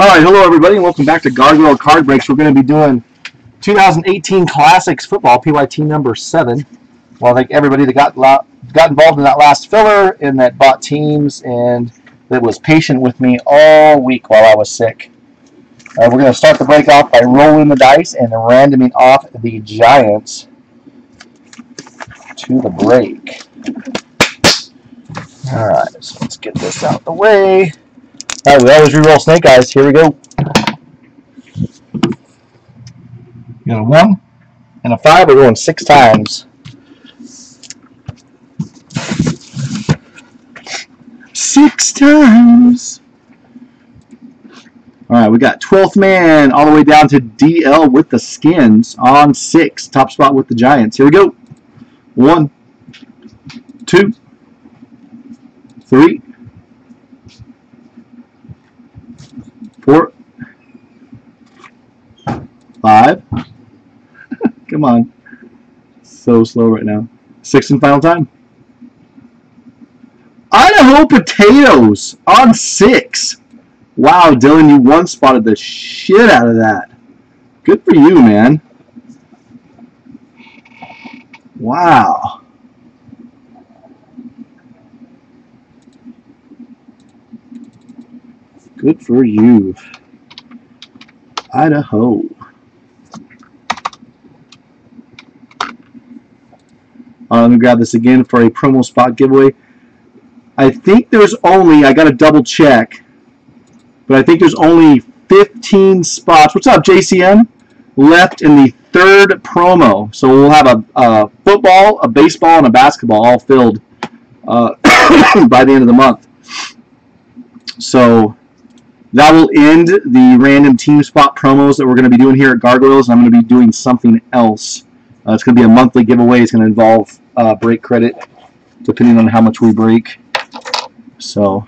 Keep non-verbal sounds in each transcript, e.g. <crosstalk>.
All right, hello everybody, and welcome back to Gargoyle Card Breaks. We're going to be doing 2018 Classics Football, PYT number seven. Well, I thank everybody that got got involved in that last filler and that bought teams and that was patient with me all week while I was sick. Uh, we're going to start the break off by rolling the dice and randoming off the Giants to the break. All right, so let's get this out the way. All right, we always re-roll snake eyes. Here we go. You got a one and a five. We're going six times. Six times. All right, we got 12th man all the way down to DL with the skins on six. Top spot with the Giants. Here we go. One, two, three, four, five. <laughs> Come on. So slow right now. Six and final time. Idaho potatoes on six. Wow, Dylan, you one spotted the shit out of that. Good for you, man. Wow. Good for you. Idaho. Uh, let me grab this again for a promo spot giveaway. I think there's only, I got to double check, but I think there's only 15 spots. What's up, JCM? Left in the third promo. So we'll have a, a football, a baseball, and a basketball all filled uh, <coughs> by the end of the month. So that will end the random team spot promos that we're going to be doing here at Gargoyles. I'm going to be doing something else. Uh, it's going to be a monthly giveaway. It's going to involve uh, break credit, depending on how much we break. So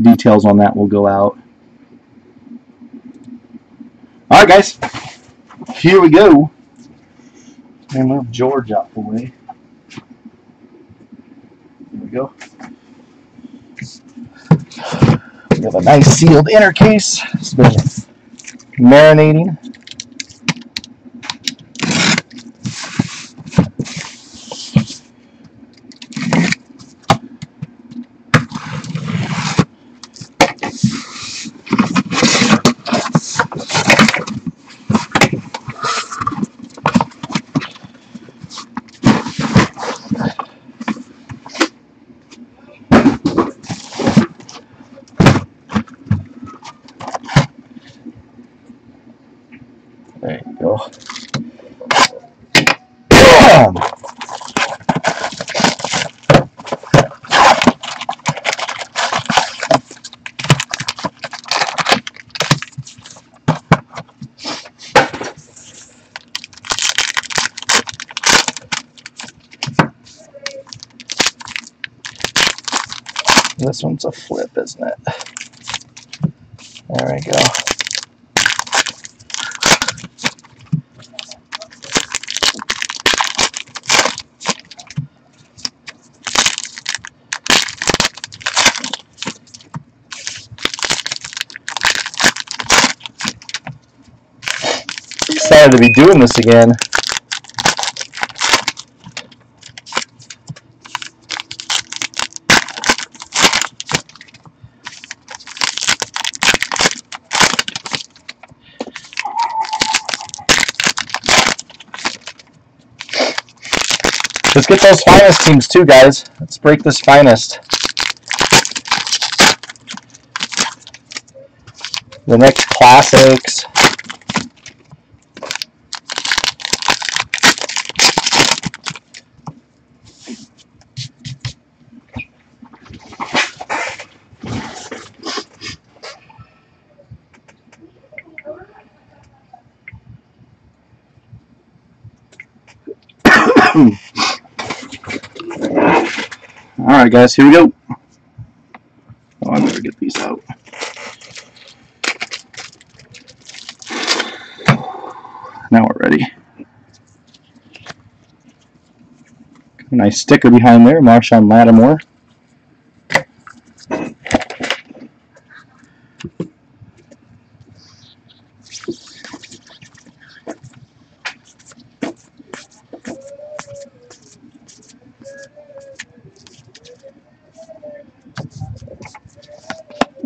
details on that will go out. All right, guys. Here we go. And move George out the way. Here we go. We have a nice sealed inner case. It's been marinating. There you go. This one's a flip, isn't it? There we go. excited to be doing this again. Let's get those finest teams too, guys. Let's break this finest. The next classics. All right, guys, here we go. Oh, I better get these out. Now we're ready. Nice sticker behind there, Marshon Lattimore.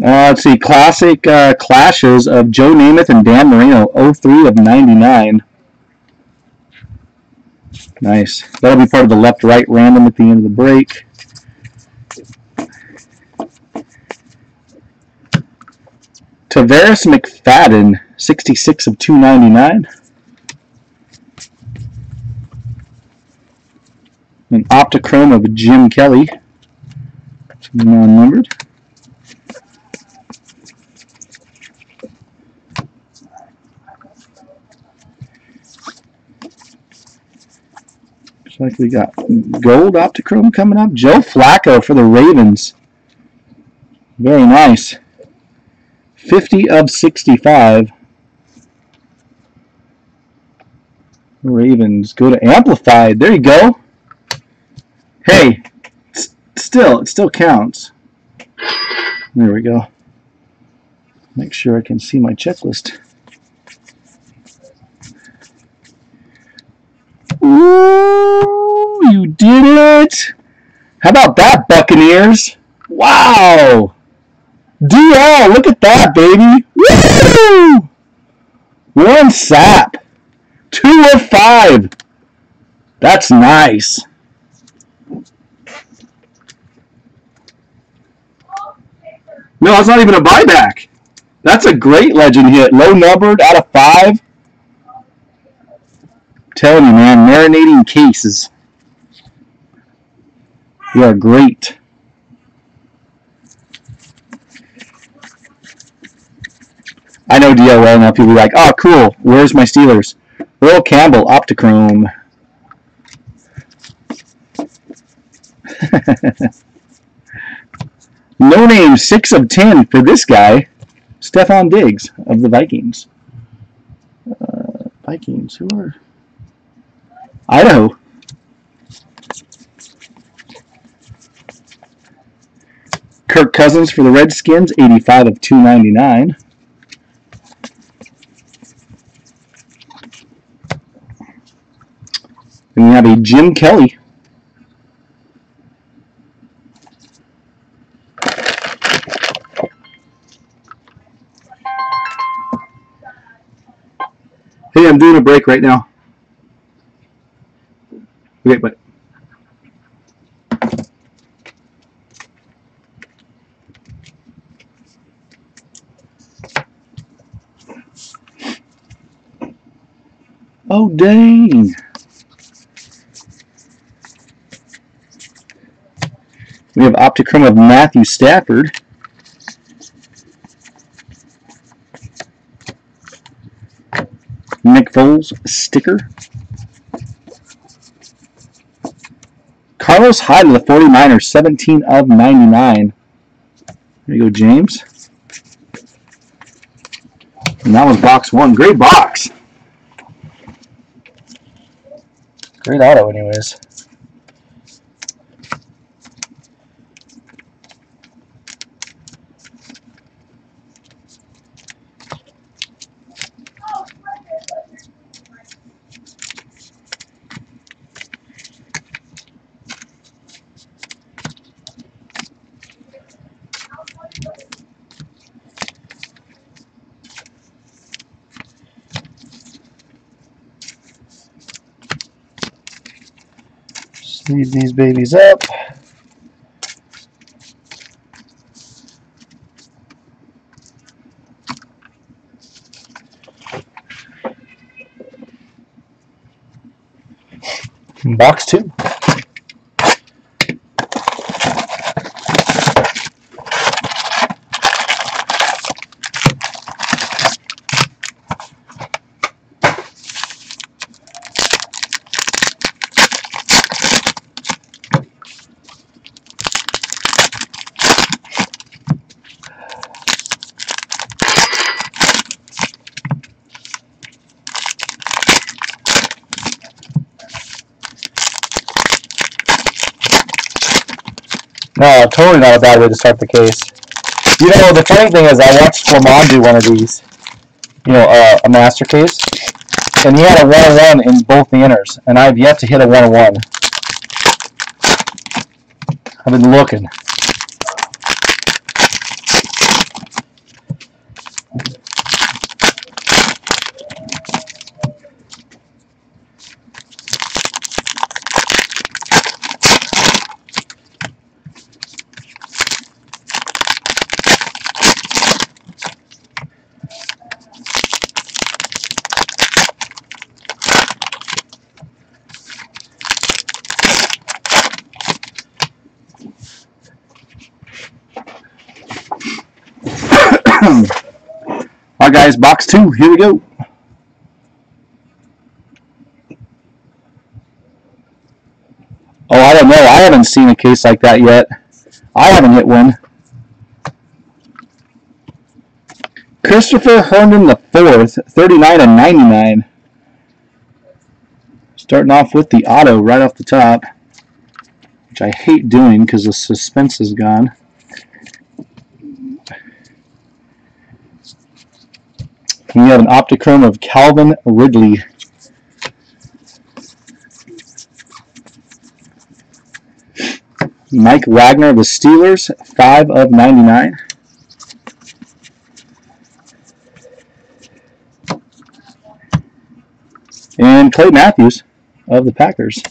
Uh, let's see, classic uh, clashes of Joe Namath and Dan Marino, 03 of 99. Nice. That'll be part of the left-right random at the end of the break. Tarvarus McFadden, 66 of 299. An Optichrome of Jim Kelly, non-numbered. We got gold Optichrome coming up. Joe Flacco for the Ravens. Very nice. 50 of 65. Ravens go to Amplified. There you go. Hey, still, it still counts. There we go. Make sure I can see my checklist. Ooh, did it! How about that, Buccaneers? Wow! DL, look at that, baby! Woo! Warren Sapp. Two of five. That's nice. No, that's not even a buyback. That's a great legend hit. Low numbered out of five. telling you, man, marinating cases. You are great. I know DL well enough. People be like, oh, cool. Where's my Steelers? Earl Campbell, Optichrome. <laughs> no name, 6 of 10 for this guy. Stefon Diggs of the Vikings. Uh, Vikings, who are... Idaho. Kirk Cousins for the Redskins, 85 of 299. And we have a Jim Kelly. Hey, I'm doing a break right now. Okay, but Oh dang. We have Optichrome of Matthew Stafford. Nick Foles sticker. Carlos Hyde of the 49ers, 17 of 99. There you go, James. And that was box one. Great box. Great auto, anyways. These babies up. Box two. No, totally not a bad way to start the case. You know, the funny thing is, I watched Lamont do one of these, you know, uh, a master case, and he had a 101 in both the inners, and I've yet to hit a 101. I've been looking. All right, guys, box two. Here we go. Oh, I don't know. I haven't seen a case like that yet. I haven't hit one. Christopher Herndon the fourth, 39 and 99. Starting off with the auto right off the top, which I hate doing because the suspense is gone. We have an Optichrome of Calvin Ridley. Mike Wagner of the Steelers, 5 of 99. And Clay Matthews of the Packers.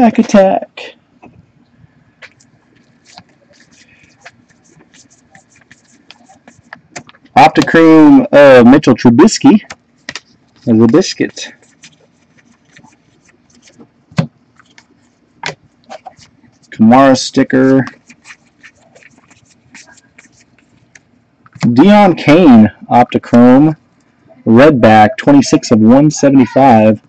Pack attack. Optichrome uh, Mitchell Trubisky the Biscuit. Kamara sticker. Deon Cain Optichrome Redback 26 of 175.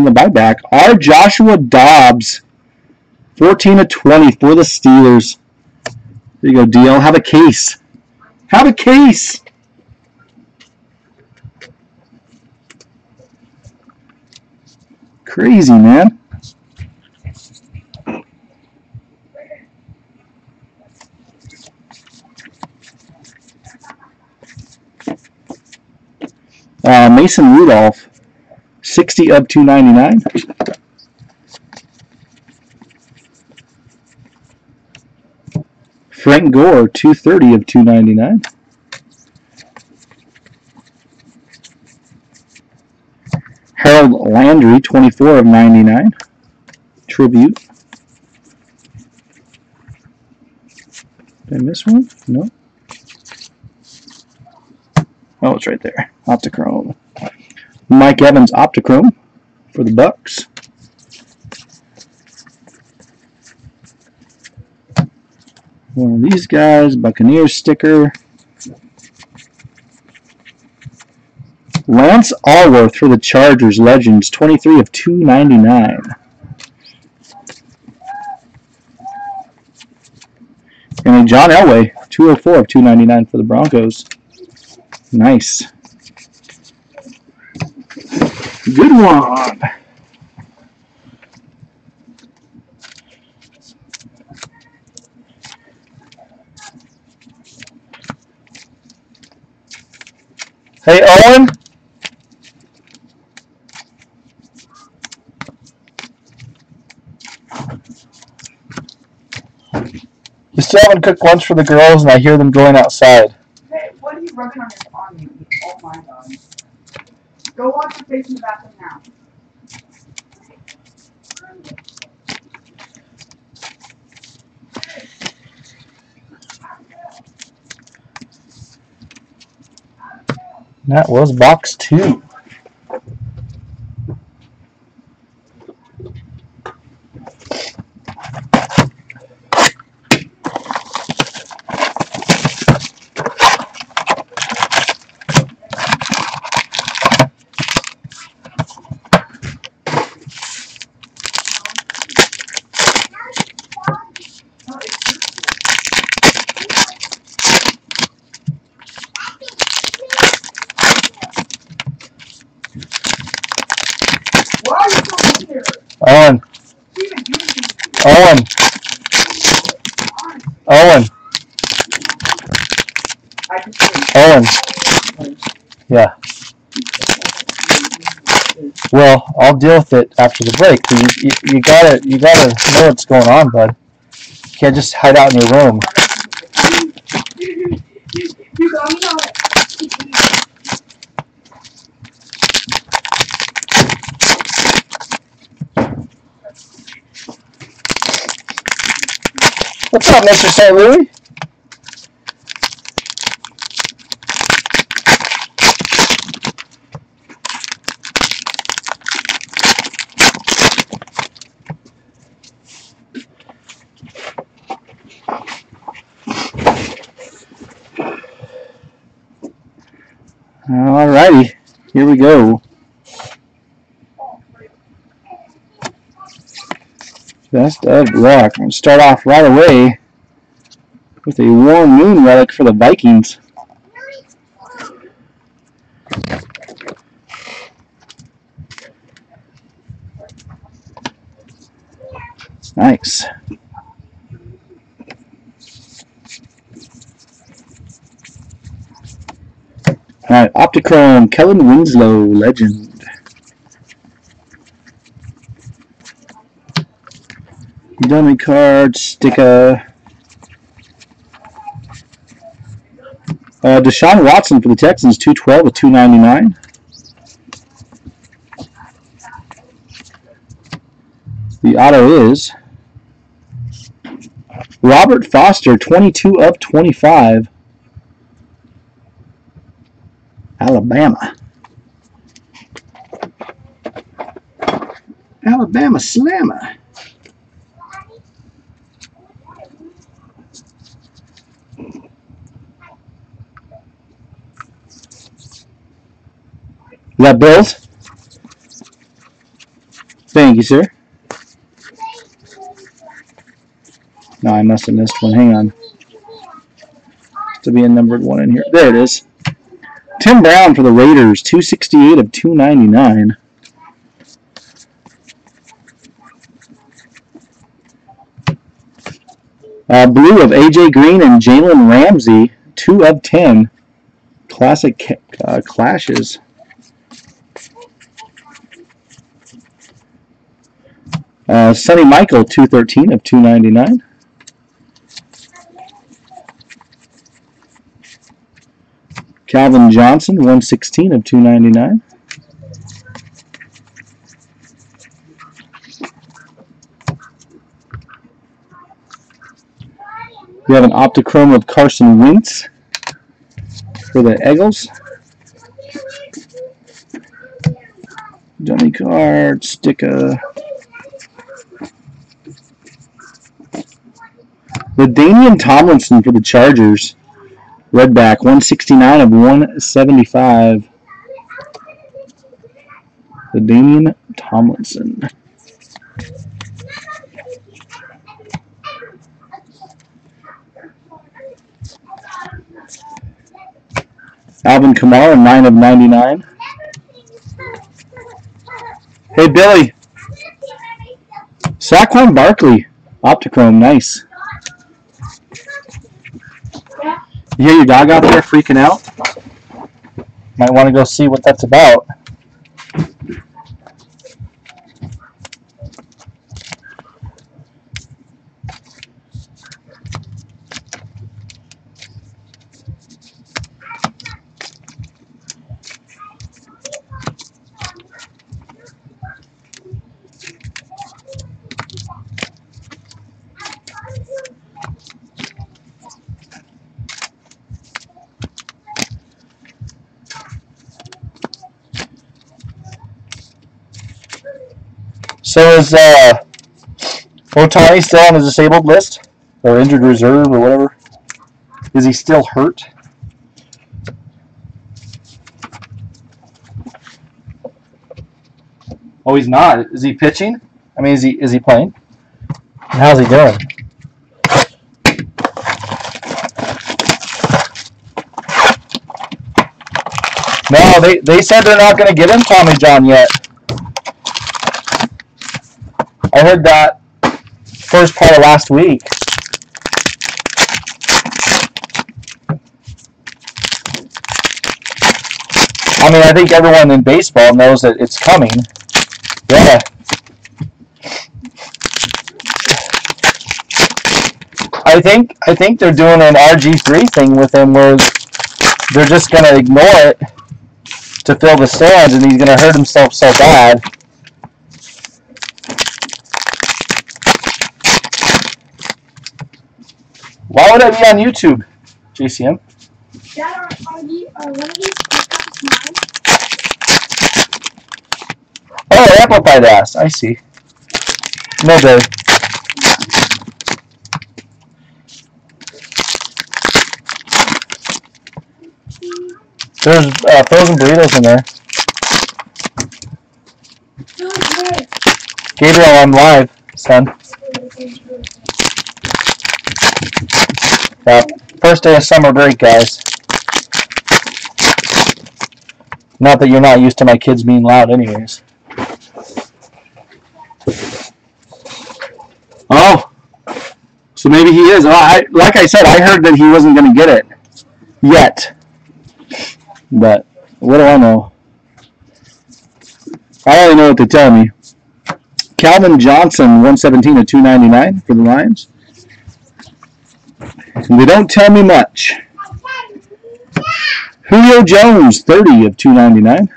And the buyback are Joshua Dobbs, 14 of 20 for the Steelers. There you go, DL. Have a case. Have a case. Crazy, man. Uh, Mason Rudolph, 60 of 299. Frank Gore, 230 of 299. Harold Landry, 24 of 99. Tribute. Did I miss one? No. Oh, it's right there. Optichrome. Mike Evans Optichrome for the Bucks. One of these guys, Buccaneers sticker. Lance Alworth for the Chargers Legends, 23 of 299. And John Elway, 204 of 299 for the Broncos. Nice. Good one. Hey, Owen. You still haven't cooked lunch for the girls, and I hear them going outside. Hey, what are you rubbing on your on you? Oh my god. Go wash your face in the bathroom now. That was box two. I'll deal with it after the break. You, you, you gotta you gotta know what's going on, bud. You can't just hide out in your room. What's up, Mr. St. Louis? Alrighty, here we go. Best of luck. I'm start off right away with a Warren Moon relic for the Vikings. Nice. Alright, Optichrome, Kellen Winslow, legend. Dummy card, sticker. Uh, Deshaun Watson for the Texans, 212 with 299. The auto is Robert Foster, 22 of 25. Alabama. Alabama Slammer. Is that Bills? Thank you, sir. No, I must have missed one. Hang on. To be a numbered one in here. There it is. Tim Brown for the Raiders, 268 of 299. Uh, blue of AJ Green and Jalen Ramsey, 2 of 10. Classic uh, clashes. Uh, Sonny Michael, 213 of 299. Calvin Johnson, 116 of 299. We have an Optichrome of Carson Wentz for the Eagles. Dummy card, sticker. LaDainian Tomlinson for the Chargers. Redback, 169 of 175. LaDainian Tomlinson. Alvin Kamara, 9 of 99. Hey, Billy. Saquon Barkley, Optichrome, nice. You hear your dog out there freaking out? Might want to go see what that's about. So is uh, Ohtani still on the disabled list? Or injured reserve or whatever? Is he still hurt? Oh, he's not. Is he pitching? I mean, is he is he playing? And how's he doing? No, they, they said they're not going to give him Tommy John yet. I heard that first part of last week. I mean, I think everyone in baseball knows that it's coming. Yeah. I think I think they're doing an RG3 thing with him where they're just gonna ignore it to fill the stands, and he's gonna hurt himself so bad. Why would I be on YouTube, JCM? Dad, are, are you, are one of these? Oh, amplified ass. I see. No, Dave. There's uh, frozen burritos in there. Gabriel, I'm live, son. Uh, first day of summer break, guys. Not that you're not used to my kids being loud, anyways. Oh, so maybe he is. Oh, I, like I said, I heard that he wasn't going to get it yet. But what do I know? I only know what they tell me. Calvin Johnson, 117 to 299 for the Lions. They don't tell me much. Julio Jones, 30 of 299.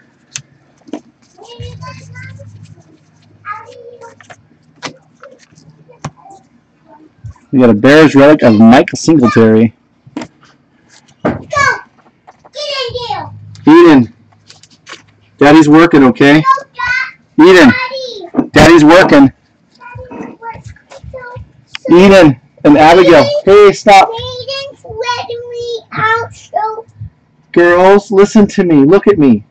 We got a Bears relic of Mike Singletary. Eden, Daddy's working, okay? Eden, Daddy's working. Eden and Abigail. Hey, stop. Girls, listen to me. Look at me.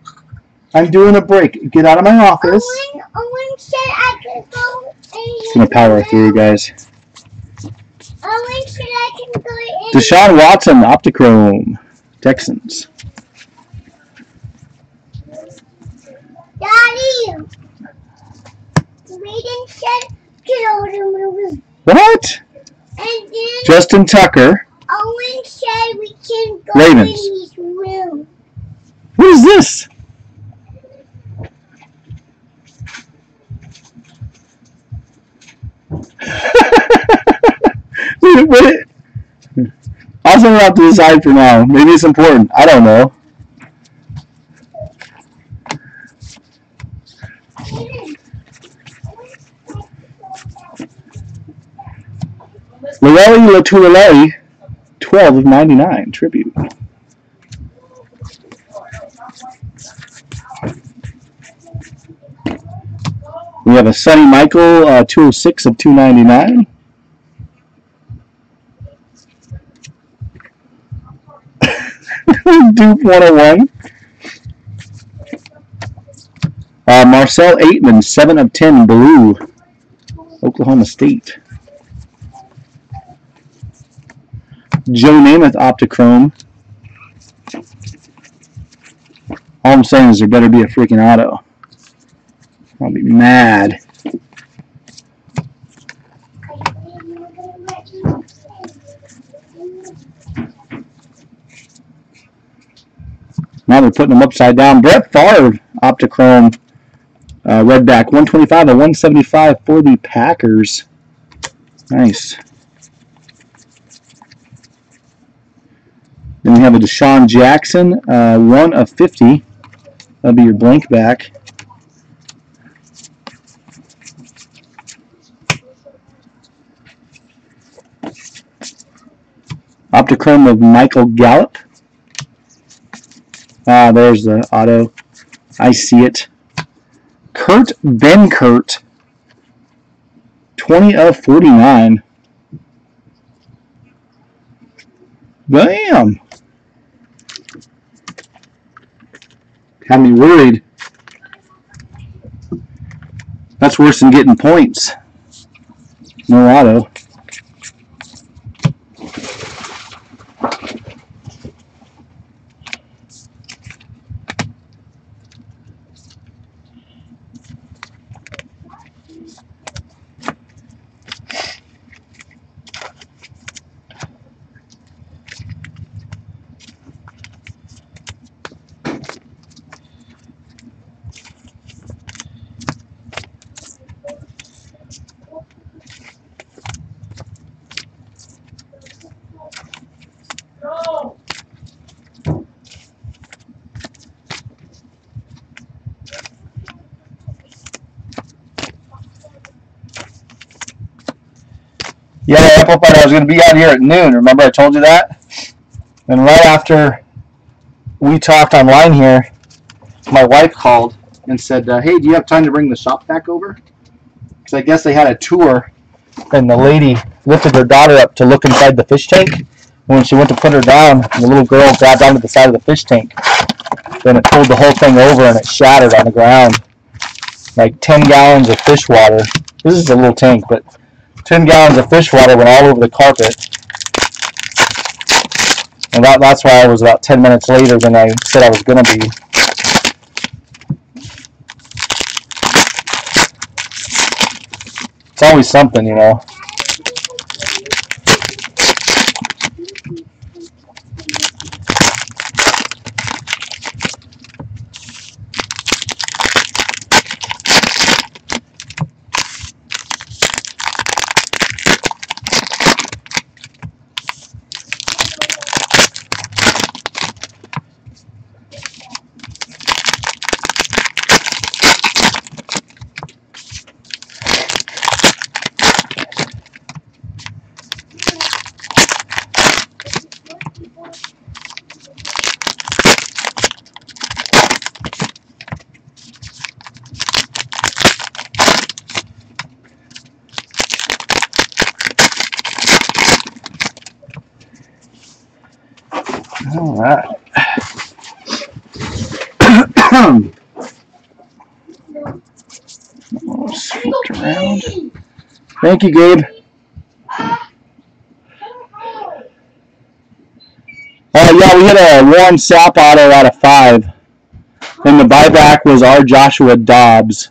I'm doing a break. Get out of my office. Owen, Owen said I could go. Just gonna power through, you guys. Owen said I can go. Deshaun Watson, Optichrome, Texans. Daddy! Maiden said get over the movie. What? And Justin Tucker. Owen said we can go Ravens. in his room. What is this? What- I'll send it out to the side for now. Maybe it's important. I don't know. Lorelli Latulele, 12 of 99, tribute. We have a Sonny Michael, uh, 206 of 299. <laughs> Dupe 101. Uh, Marcell Ateman, 7 of 10, blue. Oklahoma State. Joe Namath, Optichrome. All I'm saying is there better be a freaking auto. I'll be mad. Now they're putting them upside down. Brett Favre, Optichrome, uh, Redback, 125 and 175 for the Packers. Nice. Then we have a DeSean Jackson, uh, 1 of 50. That'll be your blank back. Optichrome of Michael Gallup. Ah, there's the auto. I see it. Kurt Benkert. 20 of 49. Bam! Had me worried. That's worse than getting points. No auto. Amplified. I was going to be out here at noon. Remember I told you that? And right after we talked online here, my wife called and said, uh, "Hey, do you have time to bring the shop back over?" Because I guess they had a tour, and the lady lifted her daughter up to look inside the fish tank. When she went to put her down, the little girl grabbed onto the side of the fish tank. Then it pulled the whole thing over and it shattered on the ground. Like 10 gallons of fish water. This is a little tank, but 10 gallons of fish water went all over the carpet. And that, that's why I was about 10 minutes later than I said I was going to be. It's always something, you know. All right. Scooped around. Thank you, Gabe. Uh, yeah, we hit a Warren Sapp auto out of five. And the buyback was our Joshua Dobbs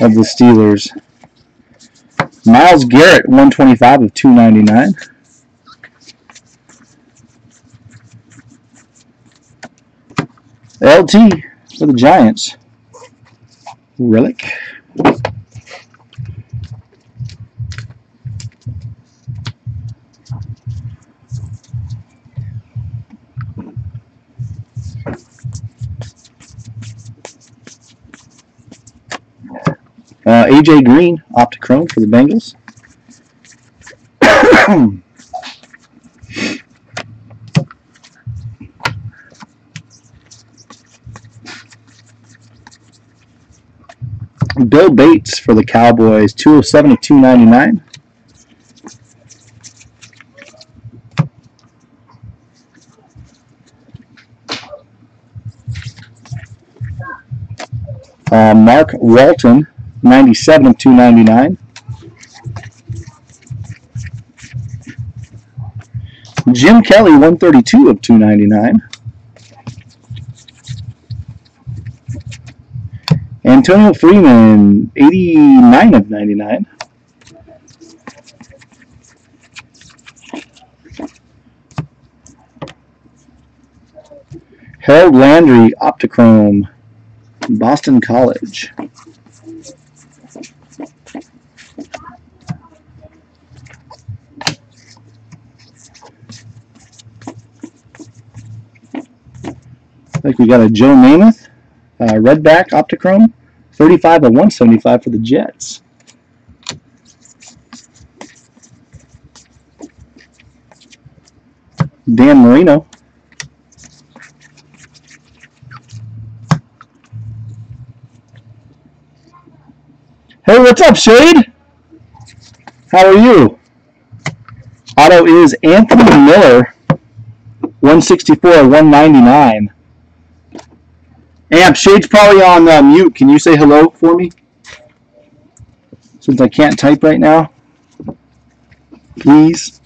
of the Steelers. Myles Garrett, 125 of 299. LT for the Giants. Relic. Uh, AJ Green, Optichrome for the Bengals. Bill Bates for the Cowboys, 207 of 299. Uh, Mark Walton, 97 of 299. Jim Kelly, 132 of 299. Antonio Freeman, 89 of 99. Harold Landry, Optichrome, Boston College. Like we got a Joe Namath, uh, Redback Optichrome, 35 of 175 for the Jets. Dan Marino. Hey, what's up, Shade? How are you? Auto is Anthony Miller, 164 199. Amp, Shade's probably on uh, mute. Can you say hello for me? Since I can't type right now. Please.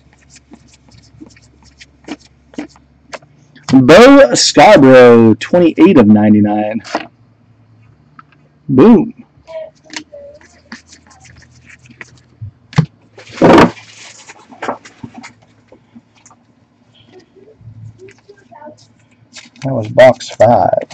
Bo Scarborough, 28 of 99. Boom. That was box five.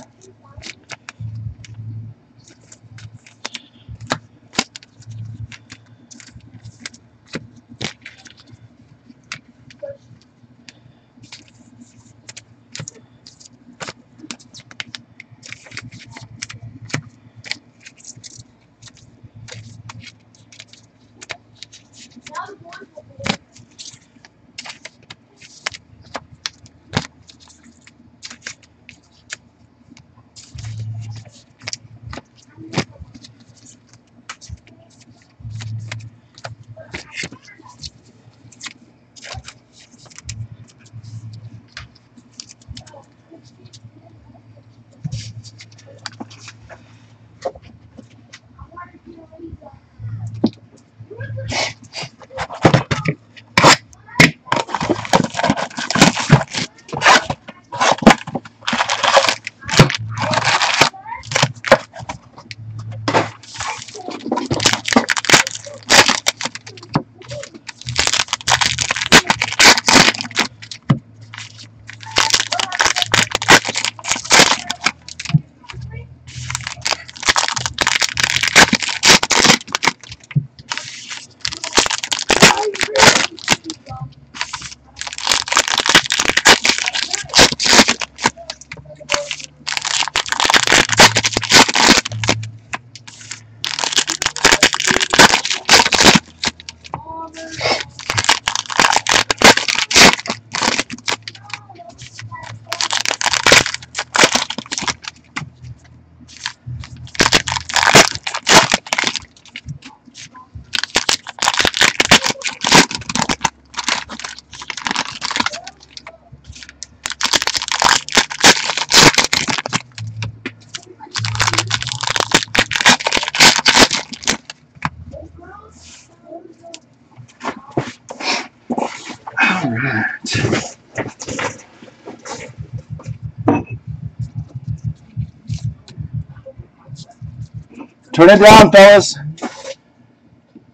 Turn it down, fellas.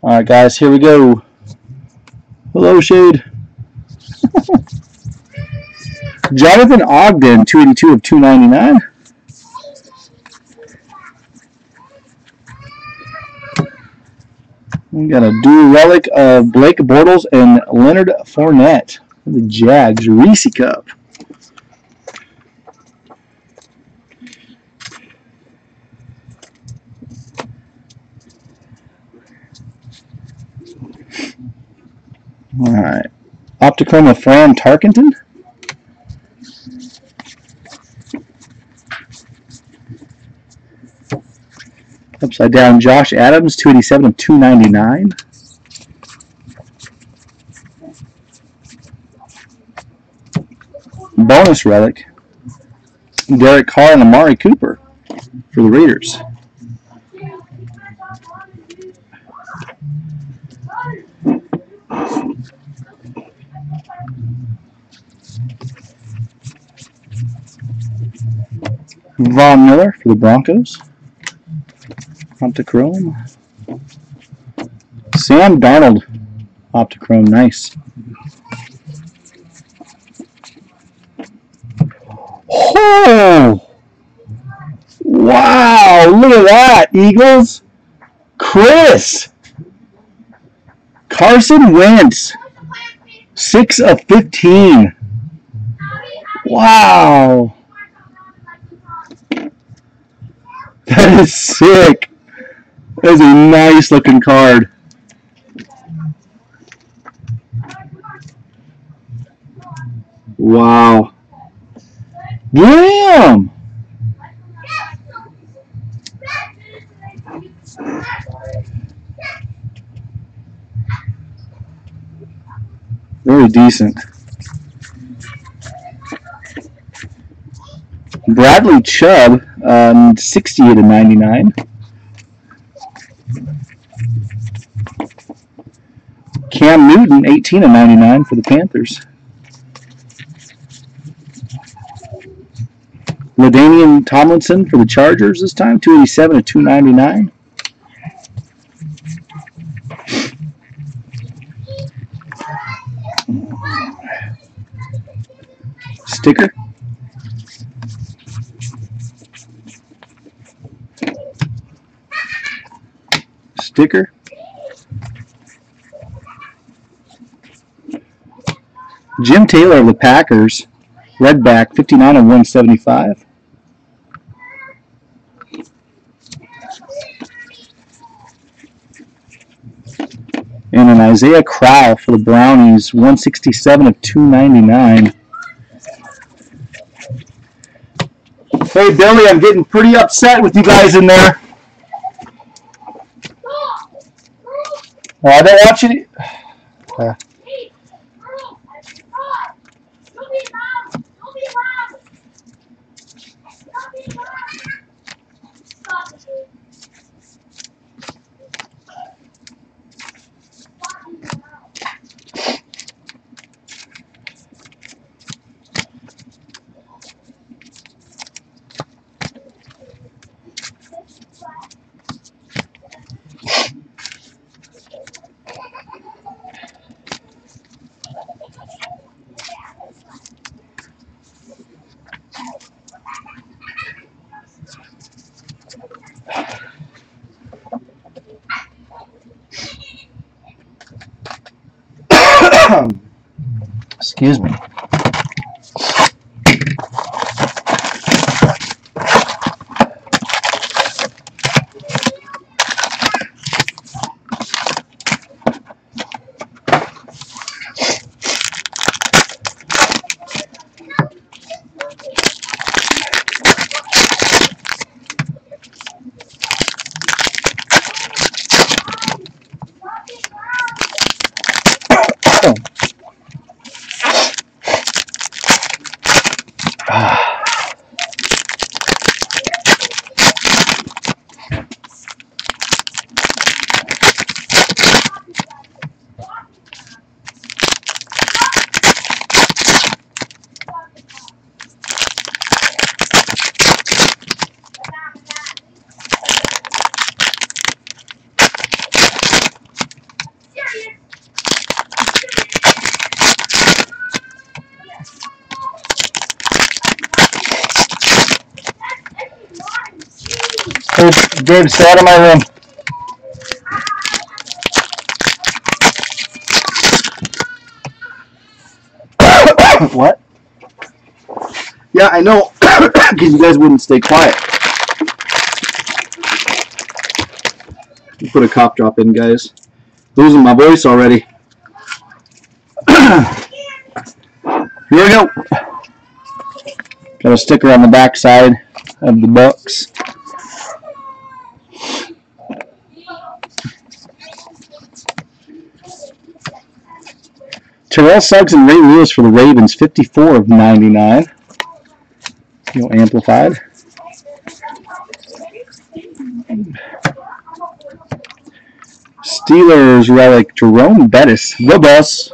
All right, guys, here we go. Hello, Shade. <laughs> Jonathan Ogden, 282 of 299. We got a dual relic of Blake Bortles and Leonard Fournette. The Jags Reese Cup. All right. Of Fran Tarkenton. Upside down Josh Adams, 287 of 299. Bonus relic. Derek Carr and Amari Cooper for the Raiders. Von Miller for the Broncos. Optichrome. Sam Darnold. Optichrome, nice. Oh! Wow, look at that, Eagles. Chris. Carson Wentz. 6 of 15. Wow. That is sick. That is a nice looking card. Wow. Damn. Very decent. Bradley Chubb, um, 68 to 99. Cam Newton, 18 to 99 for the Panthers. LaDainian Tomlinson for the Chargers this time, 287 to 299. Sticker. Sticker. Jim Taylor of the Packers, Redback, 59 of 175. And an Isaiah Crowell for the Brownies, 167 of 299. Hey, Billy, I'm getting pretty upset with you guys in there. I don't want you. Uh, Excuse me. Hey, stay out of my room. <coughs> what? Yeah, I know, <coughs> because you guys wouldn't stay quiet. Put a cough drop in, guys. Losing my voice already. <coughs> Here we go. Got a sticker on the back side of the Bucks. Terrell Suggs and Ray Lewis for the Ravens, 54 of 99. You know, amplified. Steelers relic Jerome Bettis, the boss.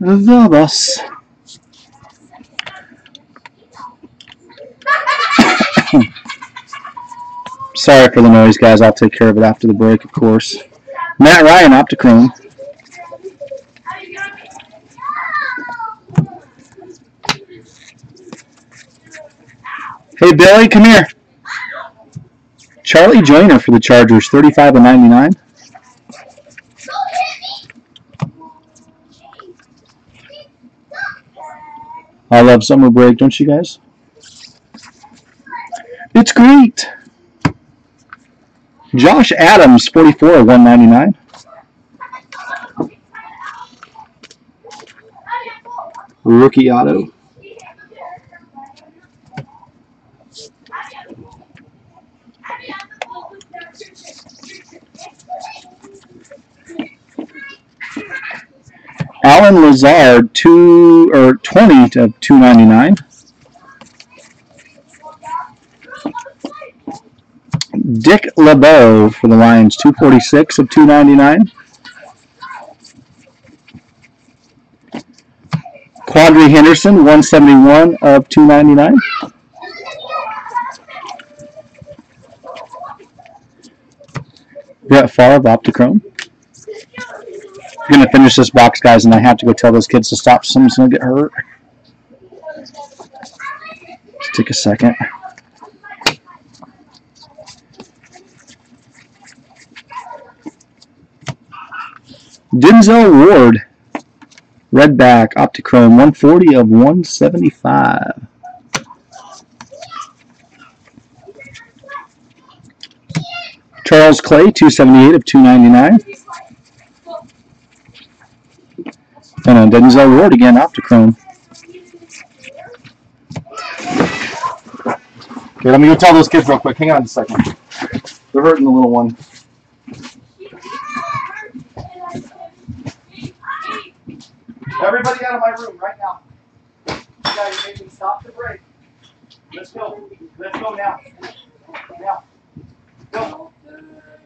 The bus. Sorry for the noise, guys. I'll take care of it after the break, of course. Matt Ryan, Optichrome. Hey, Billy, come here. Charlie Joiner for the Chargers, 35 and 99. I love summer break, don't you guys? It's great. Josh Adams, 44 of 199. Rookie auto. Allen Lazard, two or 20 of 299. LeBeau for the Lions, 246 of 299. Quadree Henderson, 171 of 299. Brett Favre, Optichrome. I'm gonna finish this box, guys, and I have to go tell those kids to stop. Someone's gonna get hurt. Just take a second. Denzel Ward, Redback, Optichrome, 140 of 175. Charles Clay, 278 of 299. And then Denzel Ward again, Optichrome. Okay, let me go tell those kids real quick. Hang on a second. They're hurting the little one. Everybody out of my room right now. You guys make me stop the break. Let's go. Let's go now. Now. Go.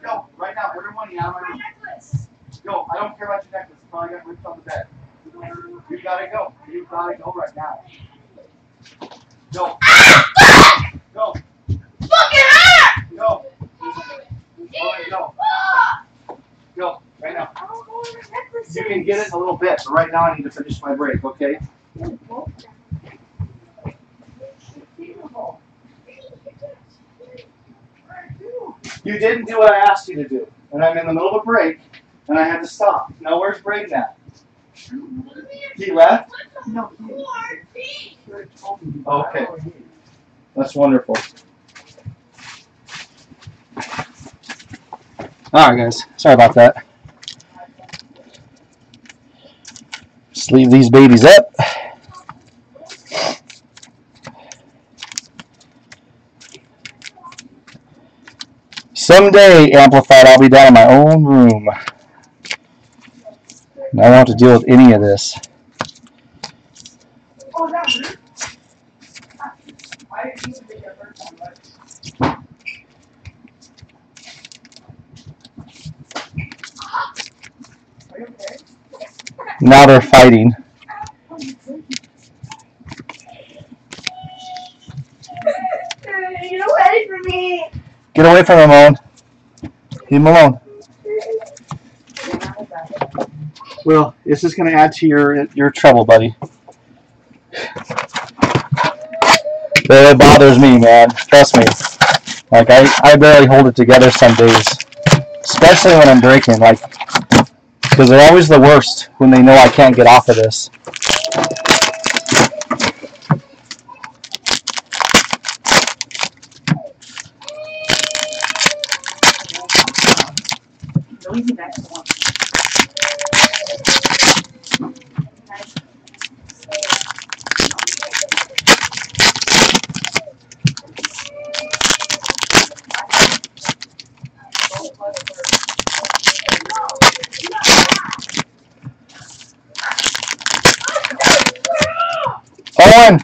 Go. Right now. Everyone out of my room. Go. I don't care about your necklace. It's probably got ripped on the bed. You gotta go. You gotta go right now. Go. Go. Go. Alright, go. Go. Right now. You can get it in a little bit, but right now I need to finish my break, okay? You didn't do what I asked you to do. And I'm in the middle of a break, and I had to stop. Now, where's Braden at? He left? No. Okay. That's wonderful. Alright, guys. Sorry about that. Just leave these babies up. Someday, Amplified, I'll be down in my own room. And I don't have to deal with any of this. Oh, is that rude? I didn't even think that first time, but. Are you okay? Now they're fighting. Get away from me! Get away from him, Owen. Leave him alone. Yeah, I. Well, this is going to add to your your trouble, buddy. But it bothers me, man. Trust me. Like I, I barely hold it together some days, especially when I'm drinking. Like, because they're always the worst when they know I can't get off of this. Owen,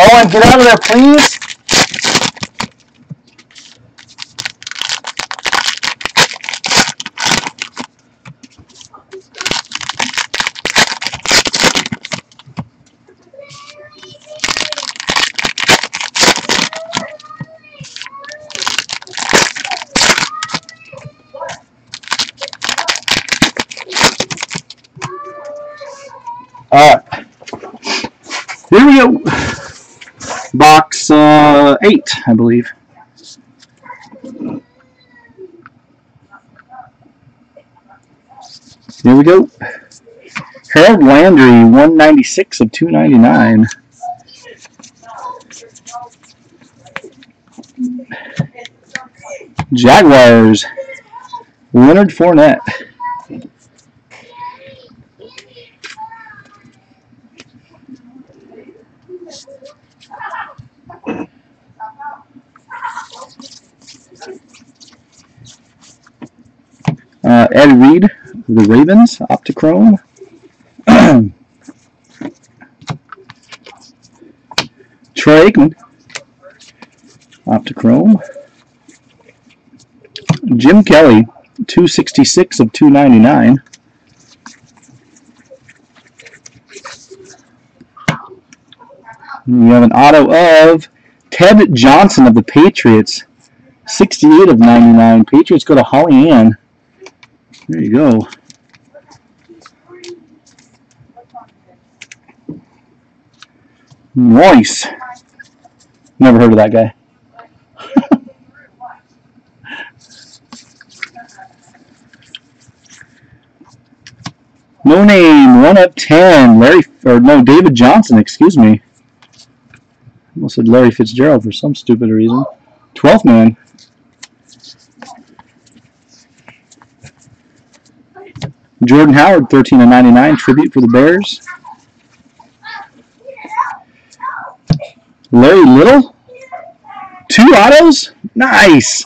Owen, get out of there, please. All right. Here we go. <laughs> Box uh, eight, I believe. Here we go. Harold Landry, 196 of 299. Jaguars, Leonard Fournette. Uh, Ed Reed, the Ravens, Optichrome. <clears throat> Troy Aikman, Optichrome. Jim Kelly, 266 of 299. We have an auto of Ted Johnson of the Patriots, 68 of 99. Patriots go to Holly Ann. There you go. Nice. Never heard of that guy. <laughs> no name, one of ten. Larry, or no, David Johnson. Excuse me. I Almost said Larry Fitzgerald for some stupid reason. Twelfth man. Jordan Howard, 13 of 99, tribute for the Bears. Larry Little, two autos, nice.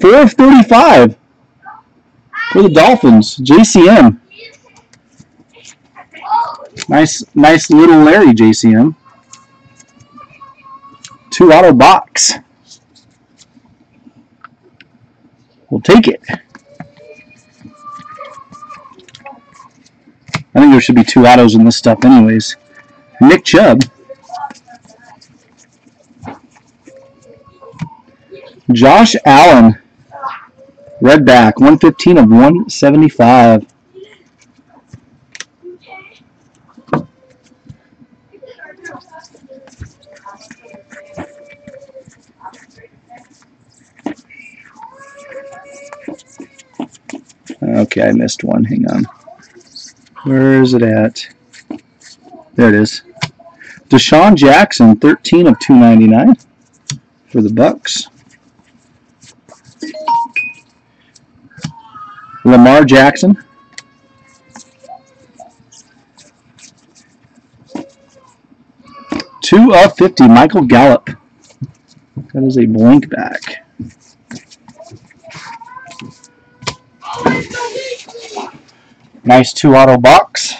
Four of 35 for the Dolphins. JCM, nice, nice little Larry JCM. Two auto box. We'll take it. There should be two autos in this stuff anyways. Nick Chubb. Josh Allen. Red back. 115 of 175. Okay, I missed one. Hang on. Where is it at? There it is. DeSean Jackson, 13 of 299 for the Bucks. Lamar Jackson. Two of 50, Michael Gallup. That is a blank back. Nice two auto box.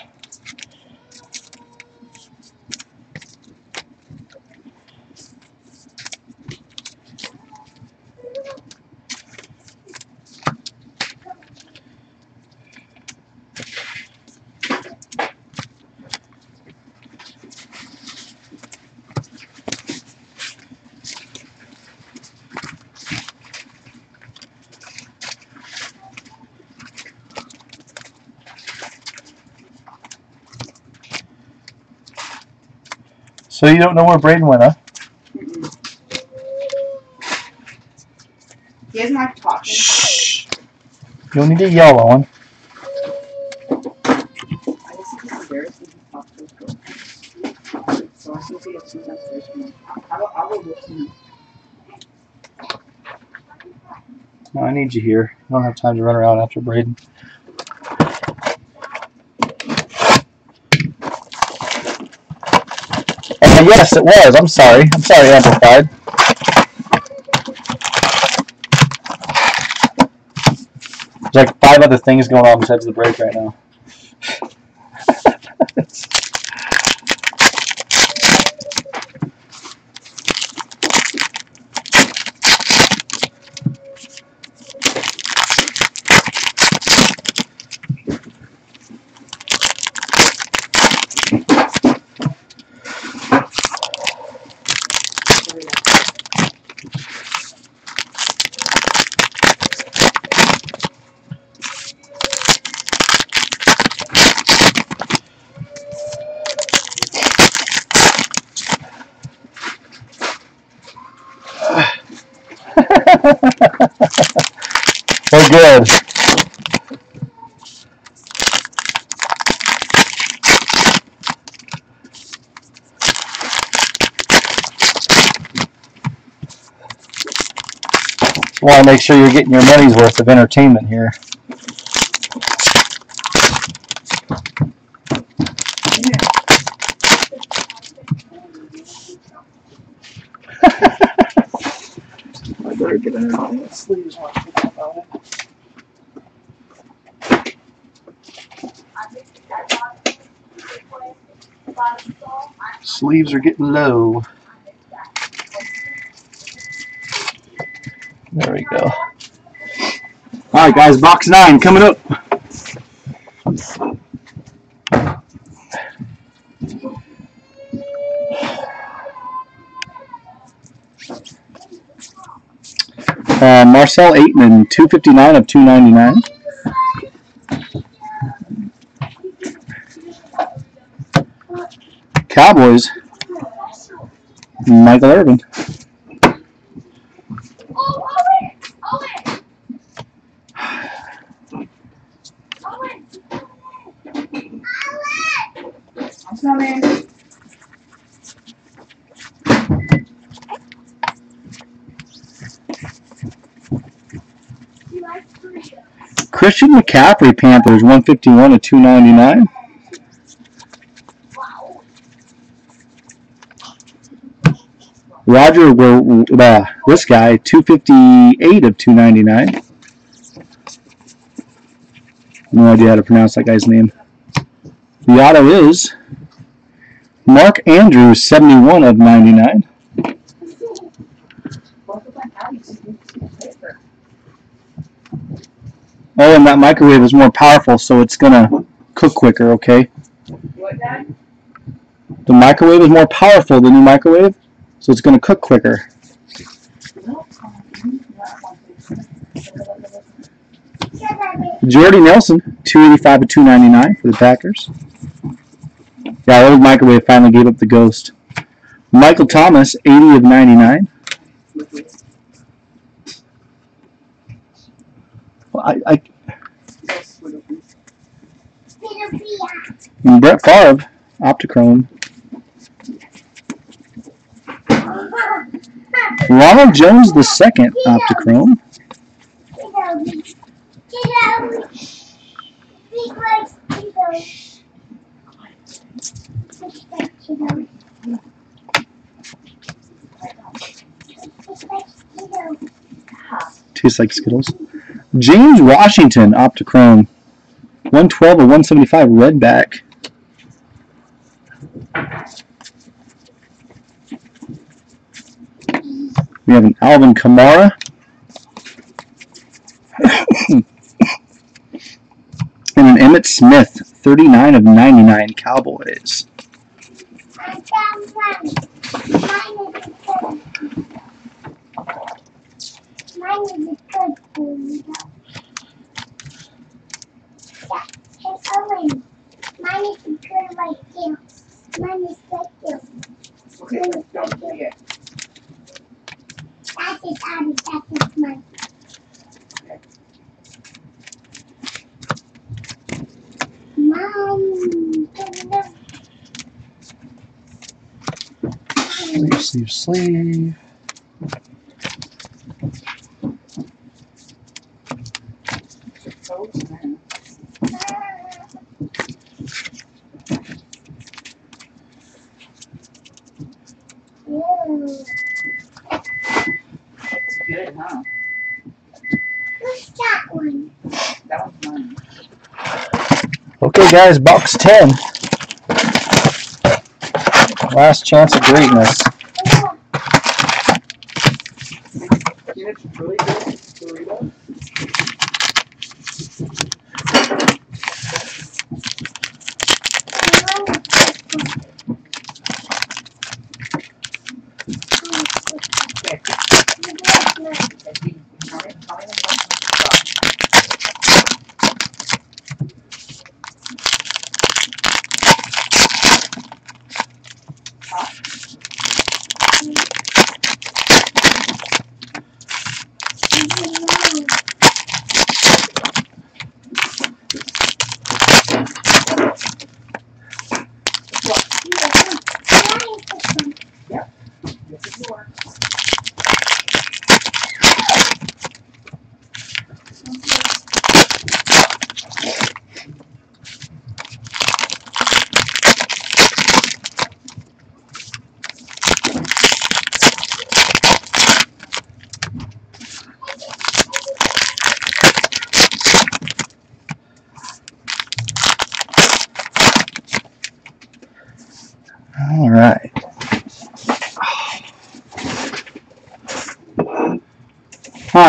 So you don't know where Braden went, huh? Mm-mm. He doesn't like to talk. Shh. You don't need to yell on. I guess he's embarrassing to talk to his girlfriend. So I think he gets some frustration. I will, I will listen. No, I need you here. I don't have time to run around after Braden. Yes, it was. I'm sorry. I'm sorry, Amplified. There's like five other things going on besides the break right now. Good. Want to make sure you're getting your money's worth of entertainment here. I better get in there. Sleeves want to think about it. Sleeves are getting low. There we go. All right, guys, box nine coming up. Uh, Marcell Ateman, 259 of 299. Cowboys, Michael Irvin. Oh, Owen! Owen! Owen! Owen! I'm coming. Christian McCaffrey, Panthers, 151 of 299. Roger, Wi- uh, this guy, 258 of 299. No idea how to pronounce that guy's name. The auto is Mark Andrews, 71 of 99. Both of my patties. paper. Oh, and that microwave is more powerful, so it's gonna cook quicker, okay? The microwave is more powerful than your microwave, so it's gonna cook quicker. No. that one, please. Jordy Nelson, 285 of 299 for the Packers. Yeah, old microwave finally gave up the ghost. Michael Thomas, 80 of 99. Well, I, I, Yes, what it is. and Brett Favre, Optichrome. Ronald Jones the second, Optichrome. Tastes like Skittles. James Washington, Optichrome. 112 or 175 redback. We have an Alvin Kamara. <coughs> and an Emmitt Smith, 39 of 99 Cowboys. Mine is a good food. Yeah, it's Owen. Mine is a good right here. That is Abby. That is Monkey. Sleeve, sleeve, sleeve. Yeah. Okay, guys, box 10. Last chance of greatness.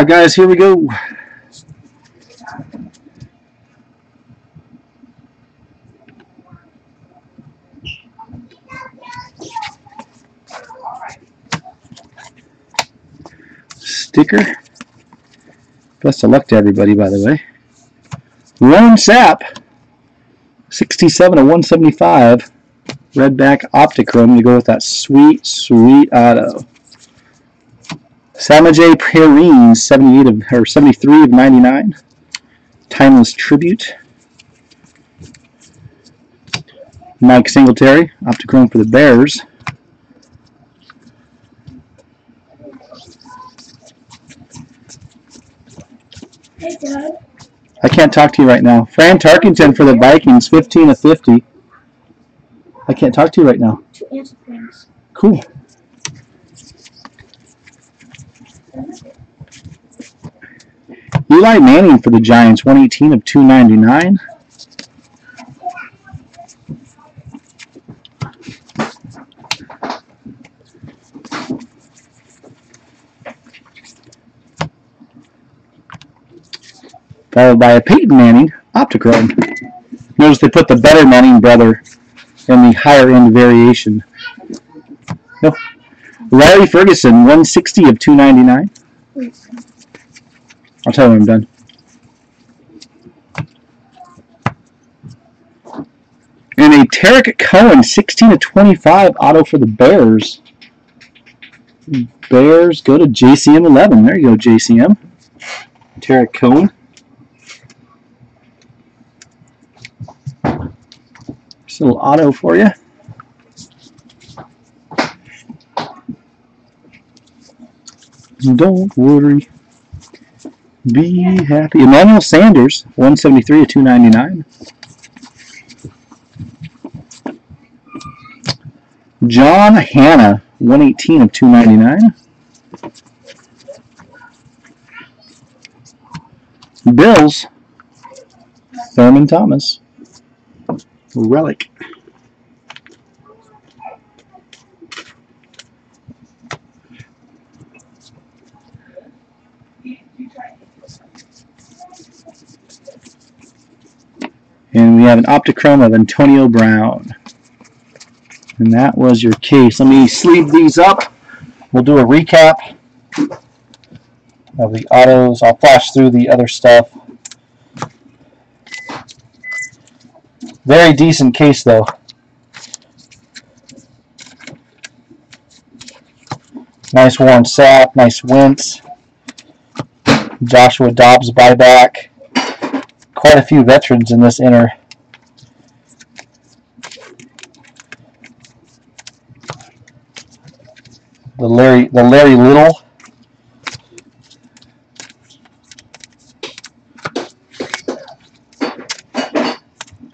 Right, guys, here we go. Sticker. Best of luck to everybody, by the way. Warren Sapp, 67 of 175. Redback Optichrome to go with that sweet, sweet auto. Samaje Perine, 78 of, or 73 of 99. Timeless Tribute. Mike Singletary, Optichrome for the Bears. Hey, Dad. I can't talk to you right now. Fran Tarkenton for the Vikings, 15 of 50. I can't talk to you right now. To answer things. Cool. Eli Manning for the Giants, 118 of 299. Followed by a Peyton Manning, Optichrome. Notice they put the better Manning brother in the higher end variation. No. Larry Ferguson, 160 of 299. I'll tell you when I'm done. And a Tarik Cohen, 16 to 25 auto for the Bears. Bears go to JCM 11. There you go, JCM. Tarik Cohen. Just a little auto for you. Don't worry. Be happy. Emmanuel Sanders, 173 of 299. John Hannah, 118 of 299. Bills, Thurman Thomas, relic. And we have an Optichrome of Antonio Brown. And that was your case. Let me sleeve these up. We'll do a recap of the autos. I'll flash through the other stuff. Very decent case though. Nice Warren Sapp, nice Wentz. Joshua Dobbs buyback. Quite a few veterans in this inner. The Larry, the Larry Little.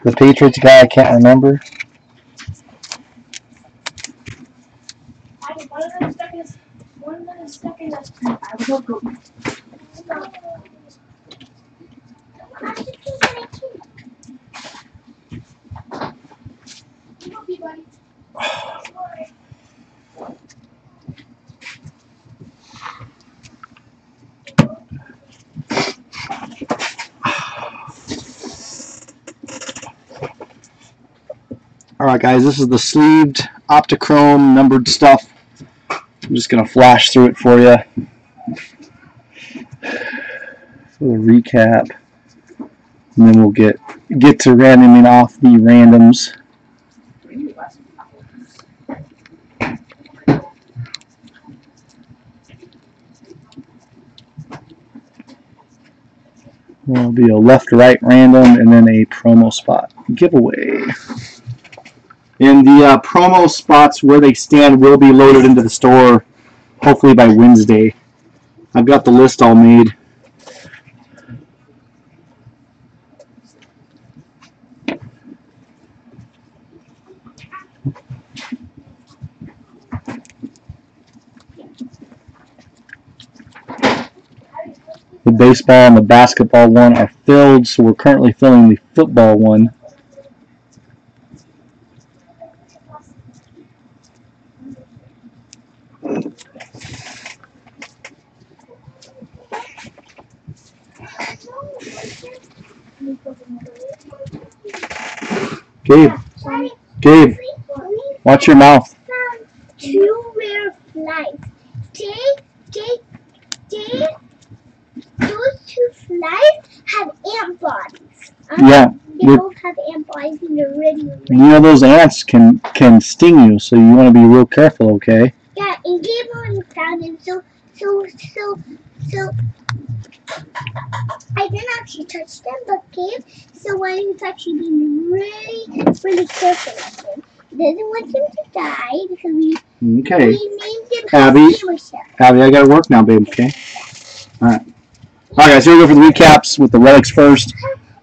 The Patriots guy, I can't remember. I one of them stuck in his, one of them is stuck in his. I will go. All right, guys, this is the sleeved Optichrome numbered stuff. I'm just gonna flash through it for you. A recap, and then we'll get get to randoming off the randoms. There'll be a left-right random and then a promo spot giveaway. And the uh, promo spots where they stand will be loaded into the store hopefully by Wednesday. I've got the list all made. The baseball and the basketball one are filled, so we're currently filling the football one. Gabe, Sorry, Gabe, watch your mouth. two rare flies. They, they, they, those two flies have ant bodies. Um, Yeah, They both have ant bodies and they're really, you know those ants can can sting you, so you want to be real careful, okay? Yeah, and found them. So, so, so, so. I didn't actually touch them, but Gabe, so why he's actually being really, really careful with. He doesn't want them to die because we, Okay. we named him Abby. Abby, I gotta work now, babe. Okay. All right. All right, guys. Here we go for the recaps with the relics first.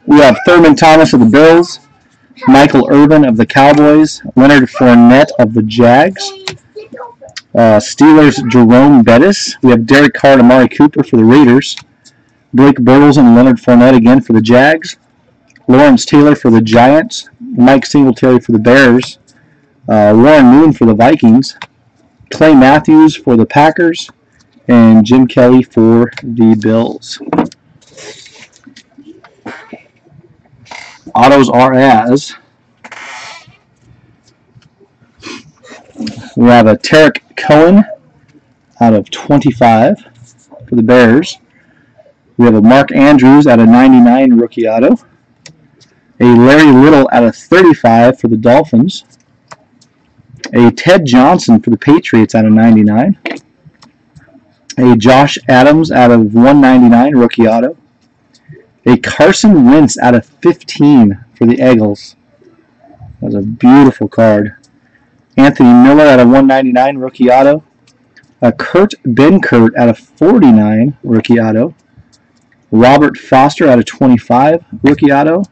We have Thurman Thomas of the Bills, Michael Irvin of the Cowboys, Leonard Fournette of the Jags, And flip over. Uh, Steelers Jerome Bettis. We have Derek Carr and Amari Cooper for the Raiders, Blake Bortles and Leonard Fournette again for the Jags, Lawrence Taylor for the Giants, Mike Singletary for the Bears, uh, Warren Moon for the Vikings, Clay Matthews for the Packers, and Jim Kelly for the Bills. Autos are as we have a Tarik Cohen out of 25 for the Bears. We have a Mark Andrews out of 99 rookie auto. A Larry Little out of 35 for the Dolphins. A Ted Johnson for the Patriots out of 99. A Josh Adams out of 199 rookie auto. A Carson Wentz out of 15 for the Eagles. That's a beautiful card. Anthony Miller out of 199 rookie auto. A Kurt Benkert out of 49 rookie auto. Robert Foster out of 25 rookie auto.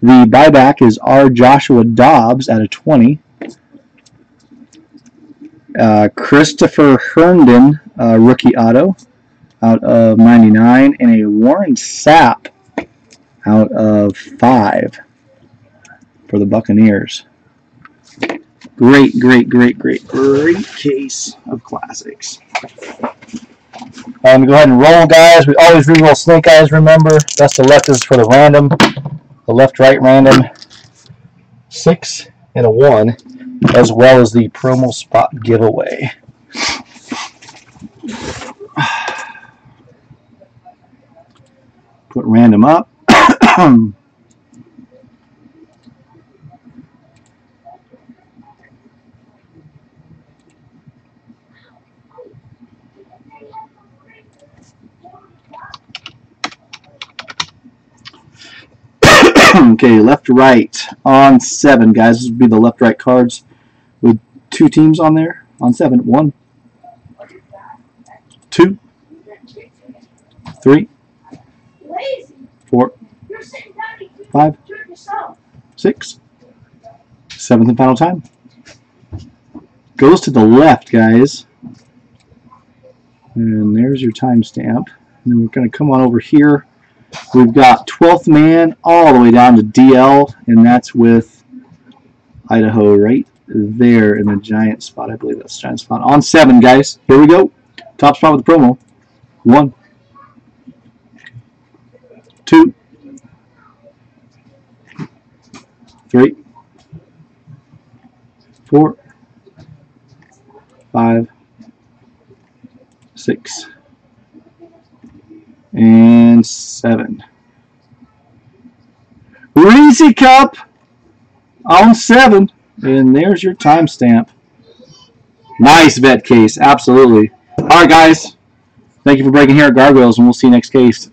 The buyback is R. Joshua Dobbs out of 20. Uh, Christopher Herndon uh, rookie auto out of 99. And a Warren Sapp out of 5 for the Buccaneers. Great, great, great, great, great case of classics. Um, go ahead and roll, guys. We always re-roll snake eyes, remember. Best of luck is for the random. The left-right random. Six and a one, as well as the promo spot giveaway. Put random up. <clears throat> <clears throat> okay, left right on seven, guys. This would be the left right cards with two teams on there on seven. One, two, three, four, Five. six, seventh and final time. Goes to the left, guys. And there's your timestamp. And then we're going to come on over here. We've got 12th man all the way down to DL, and that's with Idaho right there in the giant spot. I believe that's giant spot. On seven, guys. Here we go. Top spot with the promo. One, two, three, four, five, six, and seven. Reese Cup on seven. And there's your timestamp. Nice vet case, absolutely. All right, guys. Thank you for breaking here at Gargoyles, and we'll see you next case.